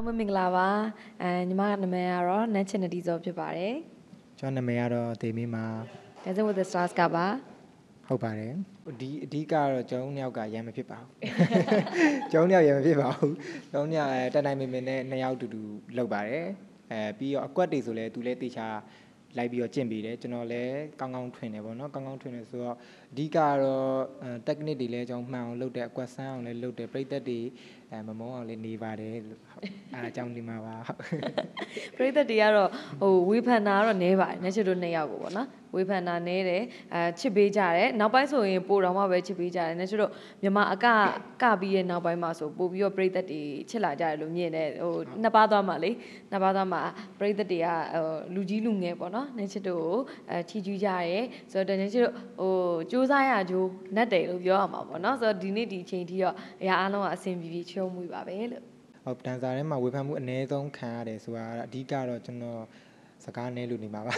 လုံးပဲမင်္ဂလာပါအဲညီမကနာမည်ကတော့ Nan Chinity ဇော်ဖြစ်ပါတယ်ကျွန်တော်နာမည်ကတော့ဒေမင်းမှာ Dancing with the Stars ကပါဟုတ်ပါတယ်ဒီအဓိကကတော့ကျွန်တော်နှစ်ယောက်ကရံမဖြစ်ပါဘူးကျွန်တော်နှစ်ယောက်ရံမဖြစ်ပါဘူးကျွန်တော်နှစ်ယောက်အဲတက်နိုင်မင်မင်နဲ့နှစ်ယောက်တူတူလုပ်ပါတယ်အဲပြီးတော့အကွက်တွေဆိုလဲသူလဲတေချာလိုက်ပြီးတော့ကျင့်ပြီးတယ်ကျွန်တော်လည်းကောင်းကောင်းထွင်တယ်ပေါ့နော်ကောင်းကောင်းထွင်တယ်ဆိုတော့အဓိကကတော့ technique တွေလည်းကျွန်တော်မှန်အောင်လုပ်တယ်အကွက်ဆန်းအောင်လည်းလုပ်တယ်ပြိသက်တွေ အဲမမုန်းအောင်လည်းနေပါတယ်လို့ဟုတ်အဲအကြောင်းဒီမှာပါဟုတ်ပရိသတ်တွေကတော့ဟိုဝေဖန်တာကတော့နဲပါတယ်နဲ့ချစ်တို့နှစ်ယောက်ကိုပေါ့နော်ဝေဖန်တာနဲတယ်အဲချစ်ပေးကြတယ်နောက်ပိုင်းဆိုရင်ပိုတော်မှပဲချစ်ပေးကြတယ်နဲ့ချစ်တို့မြန်မာအကကပြီးရဲ့နောက်ပိုင်းမှာဆိုပို့ပြီးတော့ပရိသတ်တွေချစ်လာကြတယ်လို့မြင်တယ်ဟိုနှစ်ပါးသွားမှာလေနှစ်ပါးသွားမှာပရိသတ်တွေကဟိုလူကြီးလူငယ်ပေါ့နော်နဲ့ချစ်တို့ကိုအဲချီးကျူးကြတယ်ဆိုတော့နဲ့ချစ်တို့ဟိုစူးစမ်းရကြိုးနတ်တယ်လို့ပြောရမှာပေါ့နော်ဆိုတော့ဒီနေ့ဒီအချိန်ထိတော့အရာအားလုံးကအဆင်ပြေပြေချုံးမှုပါပဲလို့ဟုတ်တန်စာထဲမှာဝေဖန်မှုအနည်းဆုံးခံရတယ်ဆိုတာကအဓိကတော့ကျွန်တော်စကားနည်းလို့နေမှာပါ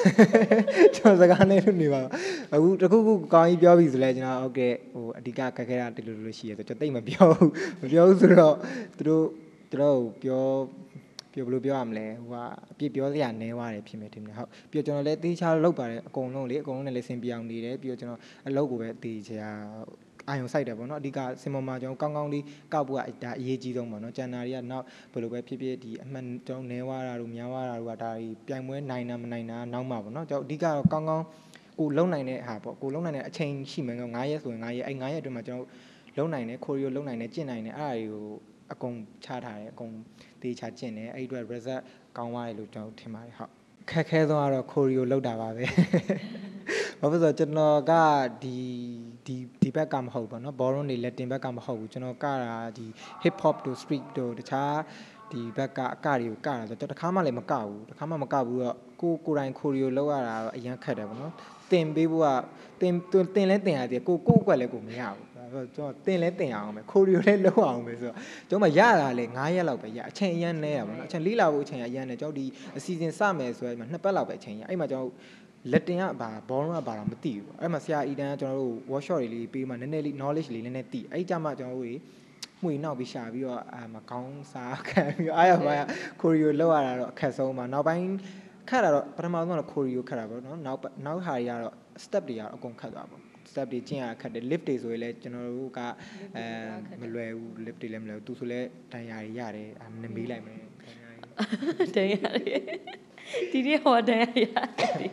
ကျွန်တော်စကားနည်းလို့နေပါပါအခုတခုခုကောင်းကြီးပြောပြီဆိုလဲကျွန်တော်ဟုတ်ကဲ့ဟိုအဓိကခက်ခဲတာတလူလူရှိရဆိုကျွန်တော်တိတ်မပြောဘူးမပြောဘူးဆိုတော့သူတို့သူတို့ပြောပြောဘယ်လိုပြောရမလဲဟိုကအပြစ်ပြောစရာနည်းသွားတယ်ဖြစ်မယ်တင်တယ်ဟုတ်ပြီးတော့ကျွန်တော်လည်းတေးချလောက်ပါတယ်အကုန်လုံးလေအကုန်လုံးနဲ့လည်းစင်ပြအောင်နေတယ်ပြီးတော့ကျွန်တော်အလုပ်ကိုပဲတေးချာ အာယုံဆိုင်တယ်ပေါ့နော်အဓိကစင်ပေါ်မှာကျွန်တော်ကောင်းကောင်းလေးကောက်ဖို့ကဒါအရေးကြီးဆုံးပေါ့နော်ကျန်တာတွေကနောက်ဘယ်လိုပဲဖြစ်ဖြစ်ဒီအမှန်ကျွန်တော်နဲဝါတာတို့များဝါတာတို့ကဒါကြီးပြိုင်ပွဲနိုင်တာမနိုင်တာနောက်မှာပေါ့နော်ကျွန်တော်အဓိကတော့ကောင်းကောင်းကိုလုံနိုင်တဲ့ဟာပေါ့ကိုလုံနိုင်တဲ့အချိန်ရှိမှန်း9ရက်ဆိုရင်9ရက်အဲ့9ရက်အတွင်းမှာကျွန်တော်လုံနိုင်တယ်ခိုရီယိုလုံနိုင်တယ်ကျင့်နိုင်တယ်အဲ့ဒါတွေကိုအကုန်ချထားတယ်အကုန်တေးချကျင့်တယ်အဲ့ဒီအတွက် result ကောင်းသွားတယ်လို့ကျွန်တော်ထင်ပါတယ်ဟုတ်ခက်ခဲဆုံးကတော့ခိုရီယိုလောက်တာပါပဲဘာဖြစ်လို့လဲဆိုတော့ကျွန်တော်ကဒီ ဒီဒီဘက်ကမဟုတ်ဘူးเนาะဘောလုံးတွေလက်တင်ဘက်ကမဟုတ်ဘူးကျွန်တော်ကတာဒီ hip hop တို့ street တို့တခြားဒီဘက်ကအကတွေကိုကတာဆိုတော့တခါမှလည်းမကဘူးတခါမှမကဘူးတော့ကိုကိုယ်တိုင်ခိုရီယိုလောက်ရတာတော့အရင်ခက်တယ်ဗောနော်တင်ပေးဖို့ကတင်တင်လဲတင်ရတယ်ကိုကိုအကွက်လည်းကိုမရဘူးကျွန်တော်တင်လဲတင်အောင်ပဲခိုရီယိုလည်းလောက်အောင်ပဲဆိုတော့ကျွန်တော်မရတာလေ9ရက်လောက်ပဲရအချိန်အရန်နဲရပါတော့အချိန်လေးလာဖို့အချိန်အရန်နဲကျွန်တော်ဒီအစီအစဉ်စမယ်ဆိုရင်နှစ်ပတ်လောက်ပဲအချိန်ရအဲ့မှာကျွန်တော် လက်တင်ကဘာဘောလုံးကဘာတော့မသိဘူးအဲ့မှာဆရာအီတန်ကကျွန်တော်တို့ workshop တွေလေးပေးမှနည်းနည်းလေး knowledge လေးနည်းနည်းသိအဲ့ကြမှာကျွန်တော်တို့မှွေနောက်ပြီးရှာပြီးတော့အာမကောင်းစားခံပြီးအားရပါရကိုရီယိုလောက်ရတာတော့အခက်ဆုံးပါနောက်ပိုင်းခက်တာတော့ပထမဆုံးတော့ကိုရီယိုခက်တာပေါ့နော်နောက်နောက်ဟာတွေကတော့ step တွေကတော့အကုန်ခက်သွားပါ step တွေကျင့်ရခက်တယ် lift တွေဆိုရင်လည်းကျွန်တော်တို့ကအဲမလွယ်ဘူး lift တွေလည်းမလွယ်ဘူးသူဆိုလည်းတန်ရာတွေရတယ်အဲနမေးလိုက်မယ်တန်ရတယ်ဒီနေ့ဟောတန်ရတယ်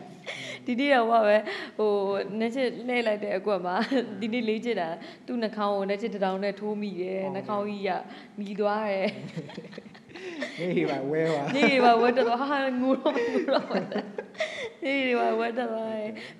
ဒီနေ့တော့ဘာပဲဟိုနှက်ချစ်လှည့်လိုက်တဲ့အကွက်မှာဒီနေ့လေးချစ်တာသူ့နှာခေါင်းကိုနှက်ချစ်တောင်နဲ့ထိုးမိတယ်နှာခေါင်းကြီးကမိသွားတယ် နေပါဝဲပါနေပါဝတ်တော့ဟာငိုတော့ငိုတော့နေပါဝတ်တော့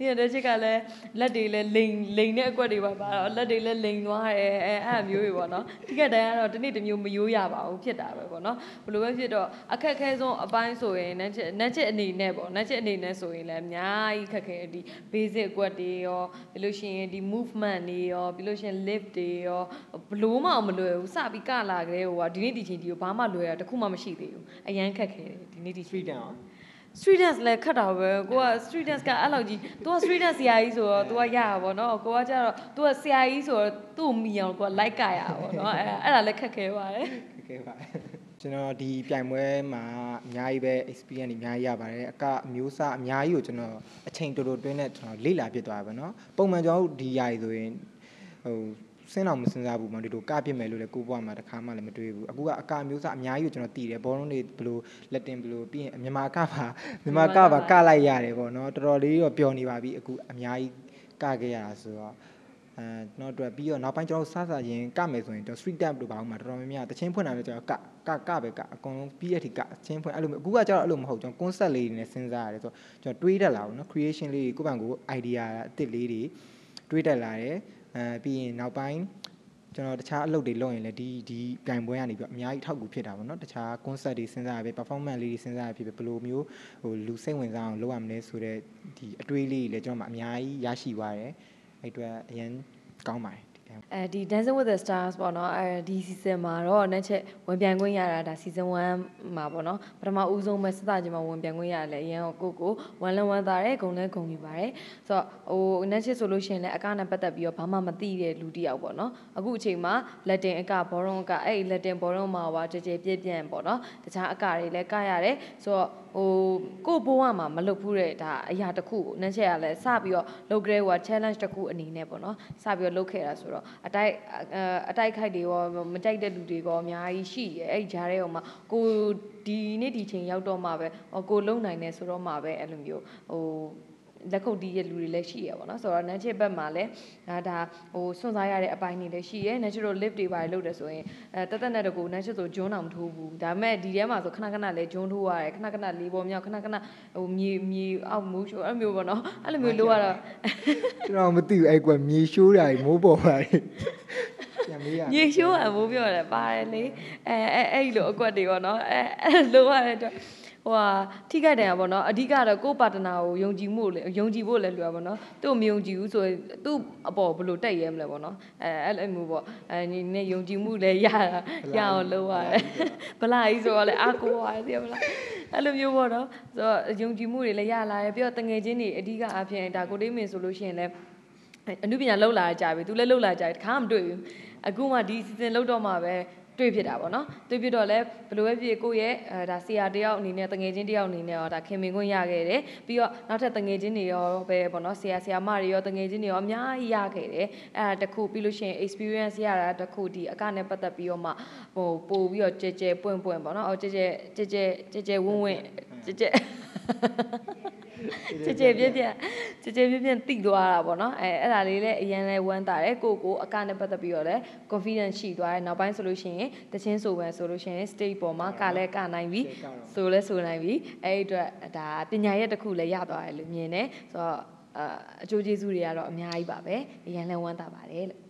နေတဲ့ချစ်ကလည်းလက်တွေလည်းလိန်လိန်တဲ့အကွက်တွေပါပါတော့လက်တွေလည်းလိန်သွားတယ်အဲအဲ့မျိုးတွေပေါ့နော်ဒီကတည်းကတော့တနေ့တစ်မျိုးမယိုးရပါဘူးဖြစ်တာပဲပေါ့နော်ဘယ်လိုပဲဖြစ်တော့အခက်ခဲဆုံးအပိုင်းဆိုရင်နှက်ချစ်နှက်ချစ်အနေနဲ့ပေါ့နှက်ချစ်အနေနဲ့ဆိုရင်လည်းအများကြီးခက်ခဲဒီ basic အကွက်တွေရောပြီးလို့ရှိရင်ဒီ movement တွေရောပြီးလို့ရှိရင် lift တွေရောဘလို့မှမလွယ်ဘူးစပြီးကလာကြတဲ့ဟိုကဒီနေ့ဒီချိန်ဒီကိုဘာမှလွယ်တာတခုမှမရှိသေးဘူးအရန်ခက်ခဲတယ်ဒီနေ့ဒီချိန် street down street dance လည်းခတ်တာပဲကိုက street dance ကအဲ့လောက်ကြီး तू က street dance ဆရာကြီးဆိုတော့ तू ကရတာပေါ့နော်ကိုကကျတော့ तू ကဆရာကြီးဆိုတော့သူ့မိအောင်ကိုက like ကရတာပေါ့နော်အဲ့အဲ့ဒါလည်းခက်ခဲပါတယ် ကဲပါကျွန်တော်ဒီပြိုင်ပွဲမှာအများကြီးပဲ experience တွေအများကြီးရပါတယ်အကအမျိုးအစားအများကြီးကိုကျွန်တော်အချိန်တော်တော်တွင်းနဲ့ကျွန်တော်လေ့လာဖြစ်သွားပါတော့ပုံမှန်ကျွန်တော်တို့ဒီຢာရီဆိုရင်ဟို စင်းအောင်မစင်စားဘူးမဒီလိုကပြစ်မယ်လို့လည်းကိုဘွားမှာတခါမှလည်းမတွေးဘူးအခုကအကအမျိုးအစားအများကြီးကိုကျွန်တော်တည်တယ်ဘောလုံးတွေဘယ်လိုလက်တင်ဘယ်လိုပြီးရင်မြန်မာကပါမြန်မာကပါကလိုက်ရတယ်ပေါ့နော်တော်တော်လေးတော့ပျော်နေပါပြီအခုအများကြီးကခဲ့ရတာဆိုတော့အဲကျွန်တော်တို့ပြီးတော့နောက်ပိုင်းကျွန်တော်စစချင်းကမယ်ဆိုရင်ကျွန်တော် street dance တို့ဘာမှတော်တော်များများတချင်းဖွင့်တာလည်းကျွန်တော်ကကကပဲကအကုန်လုံးပြီးရတဲ့အထိကချင်းဖွင့်အဲ့လိုအခုကကျတော့အဲ့လိုမဟုတ်ကျွန်တော် concept လေးတွေနဲ့စဉ်းစားရတယ်ဆိုတော့ကျွန်တော်တွေးတတ်လာဘူးနော် creation လေးတွေကိုယ့်ဘန်ကို idea အသစ်လေးတွေတွေးတတ်လာတယ် အဲပြီးရင်နောက်ပိုင်းကျွန်တော်တခြားအလုပ်တွေလုပ်ရင်လည်းဒီဒီပြိုင်ပွဲကနေပြီးအများကြီးထောက်ကူဖြစ်တာပေါ့နော်တခြား concept တွေစဉ်းစားရပဲ performance လေးတွေစဉ်းစားရဖြစ်ပဲဘယ်လိုမျိုးဟိုလူစိတ်ဝင်စားအောင်လုပ်ရမလဲဆိုတော့ဒီအတွေးလေးတွေလည်းကျွန်တော်မှအများကြီးရရှိသွားတယ်အဲ့အတွက်အရင်ကောင်းပါတယ်ဒီပြ အဲဒီ Dancing with the Stars ပေါ့နော်အဲဒီ season မှာတော့နောက်ချက်ဝင်ပြိုင်ခွင့်ရတာဒါ season 1မှာပေါ့နော်ပထမဦးဆုံးပဲစသချင်းမှာဝင်ပြိုင်ခွင့်ရတယ်အရင်ကကိုကိုဝမ်းလန်းဝမ်းသာတယ်ဂုံလဲဂုံယူပါတယ်ဆိုတော့ဟိုနောက်ချက်ဆိုလို့ရှိရင်လည်းအကနဲ့ပတ်သက်ပြီးတော့ဘာမှမသိတဲ့လူတစ်ယောက်ပေါ့နော်အခုအချိန်မှာလက်တင်အကဘောရုံအကအဲ့လက်တင်ဘောရုံမှာပါကြကြပြည့်ပြန့်ပေါ့နော်တခြားအကတွေလည်းကရတယ်ဆိုတော့ဟိုကိုဘိုးကမှမလုပ်ဘူးတဲ့ဒါအရာတစ်ခုကိုနောက်ချက်ကလည်းစပြီးတော့လုပ်ကြဲဟို challenge တစ်ခုအနေနဲ့ပေါ့နော်စပြီးတော့လုပ်ခဲ့တာဆိုတော့အတိုက်အတိုက်ခိုက်တွေရောမကြိုက်တဲ့လူတွေရောအများကြီးရှိရဲအဲ့ဂျားတဲ့ဟိုမှာကိုဒီနေ့ဒီချိန်ရောက်တော့မှပဲကိုလုံနိုင်နေဆိုတော့မှပဲအဲ့လိုမျိုးဟို လက်ခုပ်တီးရဲ့လူတွေလည်းရှိရပါတော့ဆိုတော့နန်းချစ်ဘက်မှာလည်းဒါဒါဟိုစွန့်စားရတဲ့အပိုင်းတွေလည်းရှိရဲ natural lift တွေပါတယ်လို့တယ်ဆိုရင်အဲတသက်နဲ့တကူနန်းချစ်ဆိုဂျွန်းအောင်မထိုးဘူးဒါပေမဲ့ဒီထဲမှာဆိုခဏခဏလည်းဂျွန်းထိုးရတယ်ခဏခဏလေးပေါ်မြောက်ခဏခဏဟိုမြေမြေအောက်မိုးရှိုးအဲ့လိုမျိုးပေါ့နော်အဲ့လိုမျိုးလိုရတော့ကျွန်တော်မသိဘူးအဲ့ကွယ်မြေရှိုးတာကြီးမိုးပေါ်ပါကြီးပြန်မေးရမြေရှိုးအမိုးပြောရတယ်ပါတယ်လေအဲအဲအဲ့လိုအကွက်တွေပေါ့နော်အဲအဲ့လိုရတဲ့အတွက် ဟိုဟာထိခိုက်တယ်ပေါ့နော်အဓိကတော့ကိုယ့်ပါတနာကိုယုံကြည်မှုလေယုံကြည်ဖို့လည်းလွယ်ပါပေါ့နော်သူ့မယုံကြည်ဘူးဆိုရင်သူ့အပေါ်ဘယ်လိုတက်ရဲမလဲပေါ့နော်အဲအဲ့လိုမျိုးပေါ့အဲနေနဲ့ယုံကြည်မှုလည်းရတာရအောင်လုပ်ရတယ်ဗလာကြီးဆိုတော့လည်းအာကိုရတယ်သိရမလားအဲ့လိုမျိုးပေါ့နော်ဆိုတော့ယုံကြည်မှုတွေလည်းရလာတယ်ပြီးတော့တငယ်ချင်းတွေအဓိကအဖြစ်ဒါကိုလေးမင်းဆိုလို့ရှိရင်လည်းအနုပညာလောက်လာကြပြီသူလည်းလောက်လာကြပြီတခါမှမတွေ့ဘူးအခုမှဒီ season လောက်တော့မှပဲ တွေ့ဖြစ်တာပေါ့နော်တွေ့ဖြစ်တော့လဲဘယ်လိုပဲဖြစ်ကိုယ့်ရဲ့အဲဒါဆရာတယောက်အနေနဲ့တငယ်ချင်းတယောက်အနေနဲ့ရောဒါခင်မင်ခွင့်ရခဲ့တယ်ပြီးတော့နောက်ထပ်တငယ်ချင်းတွေရောပဲပေါ့နော်ဆရာဆရာမတွေရောတငယ်ချင်းတွေရောအများကြီးရခဲ့တယ်အဲဒါတခုပြီးလို့ရှိရင် experience ရတာတခုဒီအကနဲ့ပတ်သက်ပြီးတော့မှဟိုပို့ပြီးတော့ကြဲကြဲပွင့်ပွင့်ပေါ့နော်အော်ကြဲကြဲကြဲကြဲကြဲကြဲဝင်းဝင်းကြဲကြဲ ကြကြပြပြကြကြပြပြတိသွားတာပေါ့နော်အဲအဲ့ဒါလေးလည်းအရင်လဲဝမ်းတာတယ်ကိုကိုအကနဲ့ပတ်သက်ပြီးတော့လည်း confidence ရှိသွားတယ်နောက်ပိုင်းဆိုလို့ရှိရင်တချင်းဆိုပဲဆိုလို့ရှိရင် stage ပေါ်မှာကလည်းကနိုင်ပြီဆိုလဲဆိုနိုင်ပြီအဲ့ဒီအတွက်ဒါပညာရဲ့တစ်ခုလည်းရသွားတယ်လို့မြင်တယ်ဆိုတော့အအကျိုးကျေးဇူးတွေကတော့အများကြီးပါပဲအရင်လဲဝမ်းတာပါတယ်လို့